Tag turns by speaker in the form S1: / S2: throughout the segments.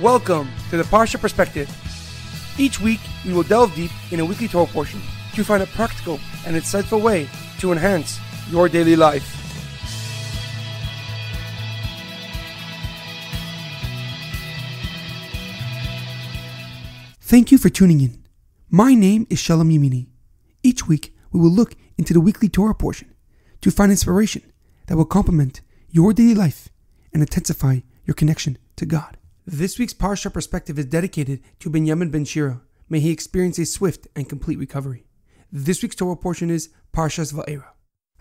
S1: Welcome to the Parsha Perspective. Each week, we will delve deep in a weekly Torah portion to find a practical and insightful way to enhance your daily life. Thank you for tuning in. My name is Shalom Yamini. Each week, we will look into the weekly Torah portion to find inspiration that will complement your daily life and intensify your connection to God. This week's Parsha perspective is dedicated to Binyamin Ben Shira. May he experience a swift and complete recovery. This week's Torah portion is Parshas Va'era.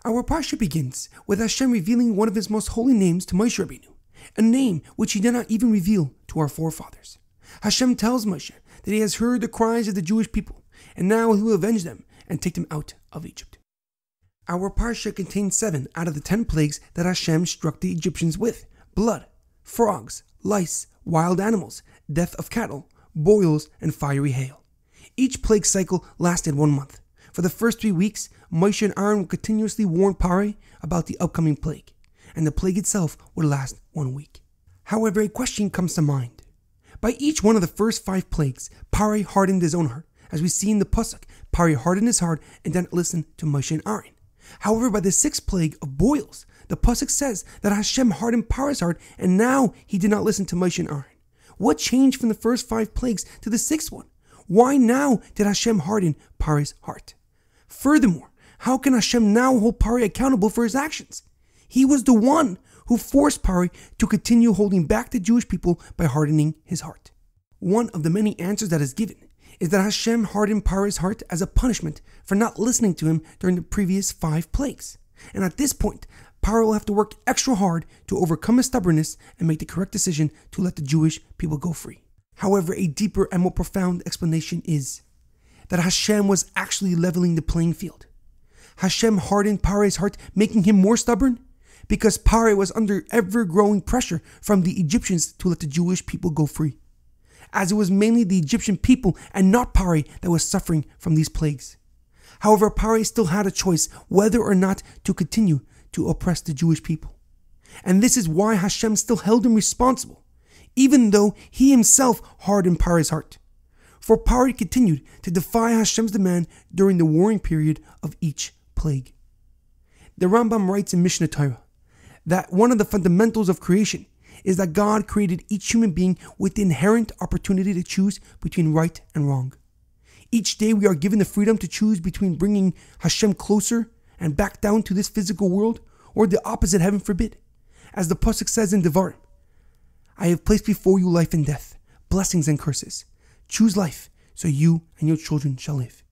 S1: Our Parsha begins with Hashem revealing one of his most holy names to Moshe Rabbeinu, a name which he did not even reveal to our forefathers. Hashem tells Moshe that he has heard the cries of the Jewish people, and now he will avenge them and take them out of Egypt. Our Parsha contains seven out of the ten plagues that Hashem struck the Egyptians with blood, frogs, lice, wild animals, death of cattle, boils, and fiery hail. Each plague cycle lasted one month. For the first three weeks, Moshe and Aaron would continuously warn Pare about the upcoming plague, and the plague itself would last one week. However, a question comes to mind. By each one of the first five plagues, Pare hardened his own heart. As we see in the Pasuk, Pare hardened his heart and didn't listen to Moshe and Aaron. However, by the sixth plague of boils, the Pasuk says that Hashem hardened Pare's heart, and now he did not listen to Moshe and Aaron. What changed from the first five plagues to the sixth one? Why now did Hashem harden Pare's heart? Furthermore, how can Hashem now hold Pare accountable for his actions? He was the one who forced Pare to continue holding back the Jewish people by hardening his heart. One of the many answers that is given is that Hashem hardened Pare's heart as a punishment for not listening to him during the previous five plagues. And at this point, Pare will have to work extra hard to overcome his stubbornness and make the correct decision to let the Jewish people go free. However, a deeper and more profound explanation is that Hashem was actually leveling the playing field. Hashem hardened Pare's heart, making him more stubborn because Pare was under ever growing pressure from the Egyptians to let the Jewish people go free, as it was mainly the Egyptian people and not Pare that was suffering from these plagues. However, Pare still had a choice whether or not to continue to oppress the Jewish people. And this is why Hashem still held him responsible, even though he himself hardened Pare's heart. For Pare continued to defy Hashem's demand during the warring period of each plague. The Rambam writes in Mishneh Torah that one of the fundamentals of creation is that God created each human being with the inherent opportunity to choose between right and wrong. Each day we are given the freedom to choose between bringing Hashem closer and back down to this physical world or the opposite, heaven forbid. As the Pasuk says in Devarim, I have placed before you life and death, blessings and curses. Choose life so you and your children shall live.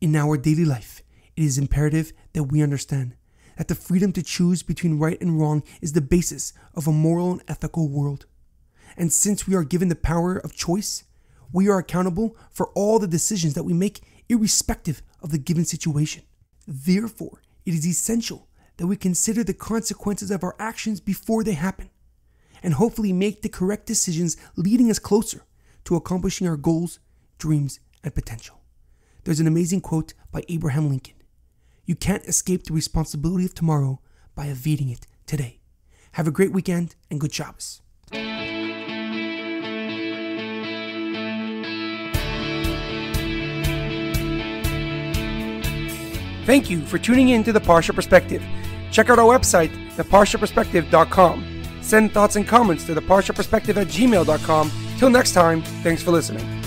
S1: In our daily life, it is imperative that we understand that the freedom to choose between right and wrong is the basis of a moral and ethical world. And since we are given the power of choice, we are accountable for all the decisions that we make, irrespective of the given situation. Therefore, it is essential that we consider the consequences of our actions before they happen, and hopefully make the correct decisions leading us closer to accomplishing our goals, dreams, and potential. There's an amazing quote by Abraham Lincoln You can't escape the responsibility of tomorrow by evading it today. Have a great weekend and good Shabbos. Thank you for tuning in to the Parsha Perspective. Check out our website, theparshaperspective.com. Send thoughts and comments to theparshaperspective at gmail.com. Till next time, thanks for listening.